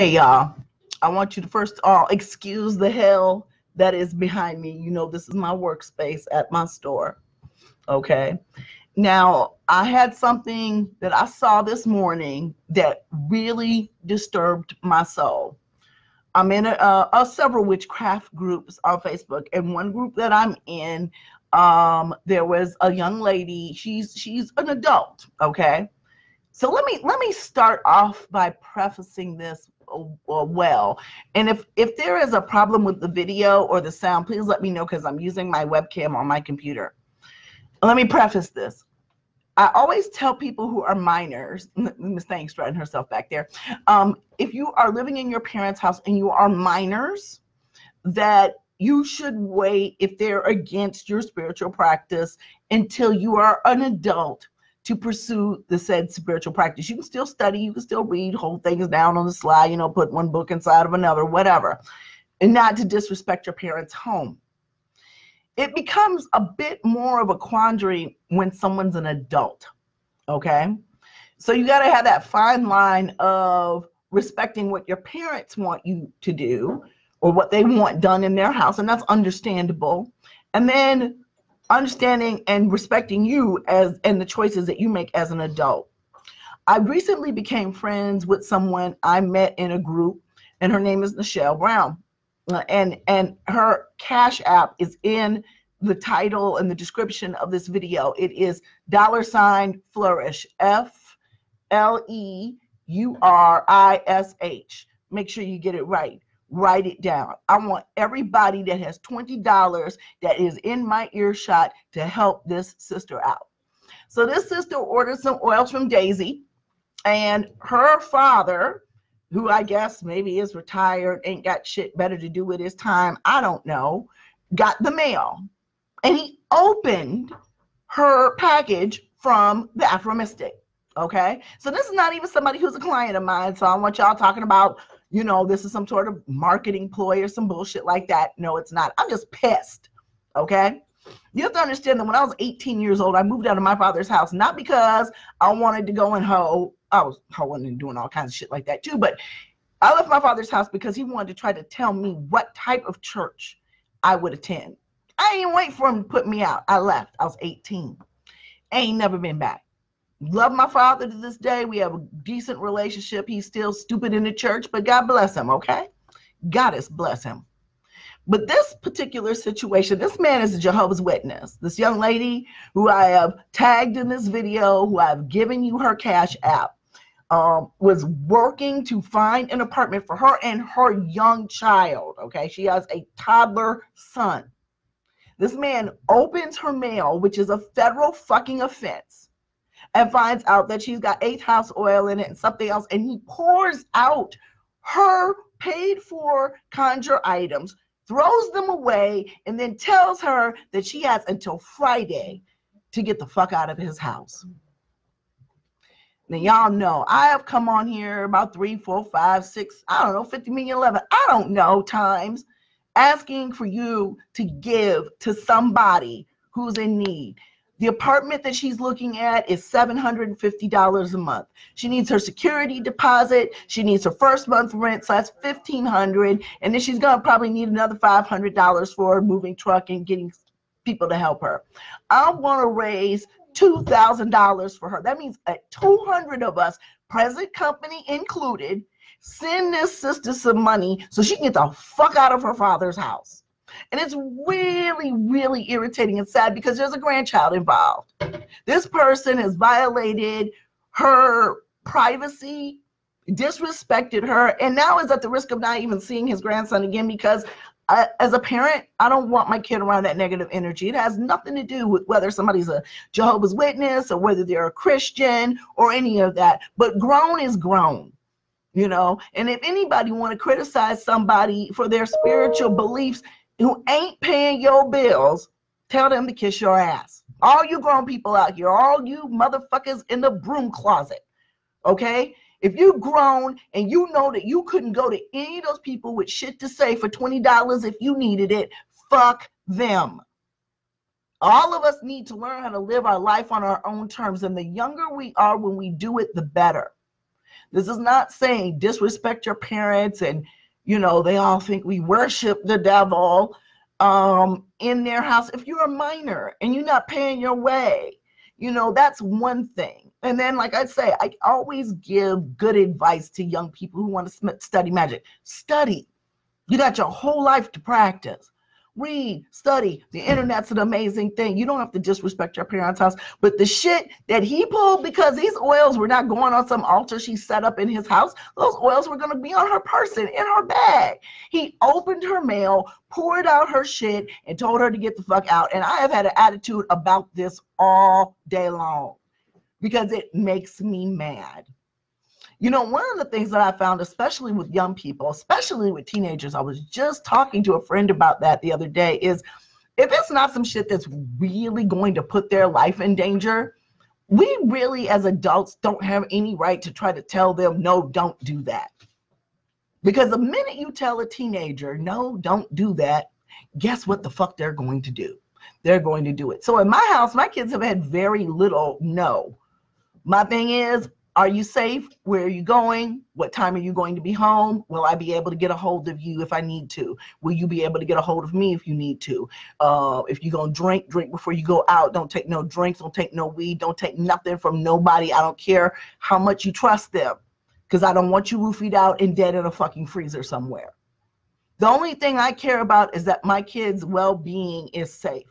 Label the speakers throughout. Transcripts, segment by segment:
Speaker 1: Hey, y'all. I want you to first all excuse the hell that is behind me. You know, this is my workspace at my store. Okay. Now, I had something that I saw this morning that really disturbed my soul. I'm in a, uh, a several witchcraft groups on Facebook, and one group that I'm in, um, there was a young lady. She's she's an adult. Okay. So let me let me start off by prefacing this uh, well. And if if there is a problem with the video or the sound, please let me know because I'm using my webcam on my computer. Let me preface this. I always tell people who are minors, Miss Thang strutting herself back there, um, if you are living in your parents' house and you are minors, that you should wait if they're against your spiritual practice until you are an adult to pursue the said spiritual practice. You can still study, you can still read, hold things down on the slide, you know, put one book inside of another, whatever, and not to disrespect your parents' home. It becomes a bit more of a quandary when someone's an adult, okay? So you got to have that fine line of respecting what your parents want you to do or what they want done in their house, and that's understandable. And then understanding and respecting you as and the choices that you make as an adult. I recently became friends with someone I met in a group, and her name is Nichelle Brown. Uh, and and her cash app is in the title and the description of this video. It is dollar sign fleurish F L E U R I S H. Make sure you get it right write it down. I want everybody that has $20 that is in my earshot to help this sister out. So this sister ordered some oils from Daisy, and her father, who I guess maybe is retired, ain't got shit better to do with his time, I don't know, got the mail. And he opened her package from the Afro Mystic. Okay. So this is not even somebody who's a client of mine. So I want y'all talking about you know, this is some sort of marketing ploy or some bullshit like that. No, it's not. I'm just pissed. Okay. You have to understand that when I was 18 years old, I moved out of my father's house, not because I wanted to go and hoe. I was hoeing and doing all kinds of shit like that too. But I left my father's house because he wanted to try to tell me what type of church I would attend. I ain't wait for him to put me out. I left. I was 18. I ain't never been back love my father to this day. We have a decent relationship. He's still stupid in the church, but God bless him, okay? Goddess bless him. But this particular situation, this man is a Jehovah's Witness. This young lady who I have tagged in this video, who I've given you her cash app, um, was working to find an apartment for her and her young child. Okay, she has a toddler son. This man opens her mail, which is a federal fucking offense and finds out that she's got eight house oil in it and something else. And he pours out her paid for conjure items, throws them away, and then tells her that she has until Friday to get the fuck out of his house. Now, y'all know I have come on here about three, four, five, six, I don't know, 50 million, 11, I don't know, times asking for you to give to somebody who's in need. The apartment that she's looking at is $750 a month. She needs her security deposit. She needs her first month rent, so that's 1,500. And then she's going to probably need another $500 for a moving truck and getting people to help her. I want to raise $2,000 for her. That means at 200 of us, present company included, send this sister some money so she can get the fuck out of her father's house. And it's really, really irritating and sad because there's a grandchild involved. This person has violated her privacy, disrespected her, and now is at the risk of not even seeing his grandson again because I, as a parent, I don't want my kid around that negative energy. It has nothing to do with whether somebody's a Jehovah's Witness or whether they're a Christian or any of that. But grown is grown, you know. And if anybody want to criticize somebody for their spiritual beliefs, who ain't paying your bills, tell them to kiss your ass. All you grown people out here, all you motherfuckers in the broom closet, okay? If you grown and you know that you couldn't go to any of those people with shit to say for $20 if you needed it, fuck them. All of us need to learn how to live our life on our own terms. And the younger we are when we do it, the better. This is not saying disrespect your parents and, you know, they all think we worship the devil um, in their house. If you're a minor and you're not paying your way, you know, that's one thing. And then, like I say, I always give good advice to young people who want to study magic. Study. You got your whole life to practice read, study. The internet's an amazing thing. You don't have to disrespect your parents' house. But the shit that he pulled because these oils were not going on some altar she set up in his house, those oils were going to be on her person, in her bag. He opened her mail, poured out her shit, and told her to get the fuck out. And I have had an attitude about this all day long because it makes me mad. You know, one of the things that I found, especially with young people, especially with teenagers, I was just talking to a friend about that the other day, is if it's not some shit that's really going to put their life in danger, we really as adults don't have any right to try to tell them, no, don't do that. Because the minute you tell a teenager, no, don't do that, guess what the fuck they're going to do? They're going to do it. So in my house, my kids have had very little no. My thing is, are you safe? Where are you going? What time are you going to be home? Will I be able to get a hold of you if I need to? Will you be able to get a hold of me if you need to? Uh, if you're going to drink, drink before you go out. Don't take no drinks. Don't take no weed. Don't take nothing from nobody. I don't care how much you trust them because I don't want you roofied out and dead in a fucking freezer somewhere. The only thing I care about is that my kids' well being is safe.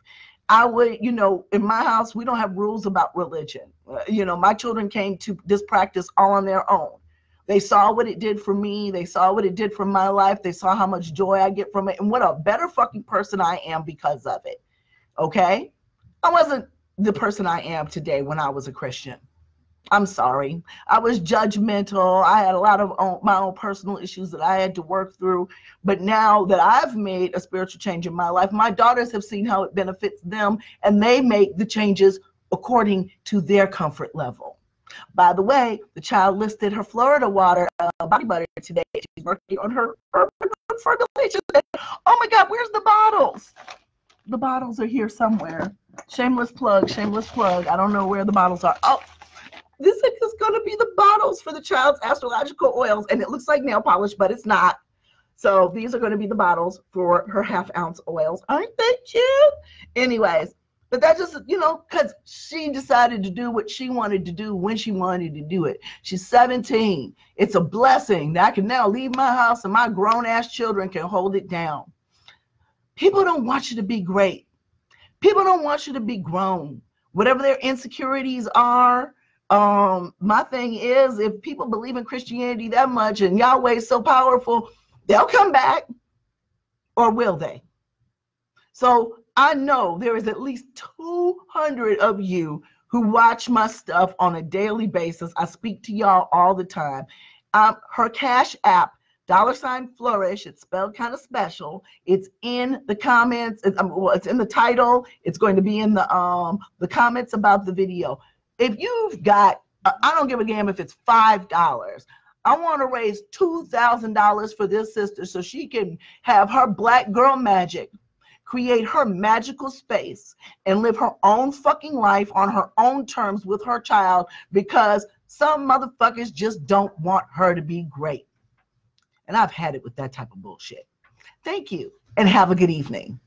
Speaker 1: I would, you know, in my house, we don't have rules about religion. Uh, you know, my children came to this practice all on their own. They saw what it did for me. They saw what it did for my life. They saw how much joy I get from it and what a better fucking person I am because of it. Okay? I wasn't the person I am today when I was a Christian. I'm sorry. I was judgmental. I had a lot of own, my own personal issues that I had to work through. But now that I've made a spiritual change in my life, my daughters have seen how it benefits them and they make the changes according to their comfort level. By the way, the child listed her Florida water uh, body butter today. She's working on her formulation. Oh my God, where's the bottles? The bottles are here somewhere. Shameless plug, shameless plug. I don't know where the bottles are. Oh, this is going to be the bottles for the child's astrological oils, and it looks like nail polish, but it's not. So these are going to be the bottles for her half ounce oils. Aren't they cute? Anyways, but that just, you know, because she decided to do what she wanted to do when she wanted to do it. She's 17. It's a blessing that I can now leave my house and my grown ass children can hold it down. People don't want you to be great. People don't want you to be grown. Whatever their insecurities are, um, my thing is, if people believe in Christianity that much and Yahweh is so powerful, they'll come back, or will they? So I know there is at least 200 of you who watch my stuff on a daily basis. I speak to y'all all the time. Um, her Cash App, dollar sign fleurish. It's spelled kind of special. It's in the comments. It's, um, well, it's in the title. It's going to be in the um the comments about the video if you've got, uh, I don't give a damn if it's $5. I want to raise $2,000 for this sister so she can have her black girl magic, create her magical space, and live her own fucking life on her own terms with her child because some motherfuckers just don't want her to be great. And I've had it with that type of bullshit. Thank you and have a good evening.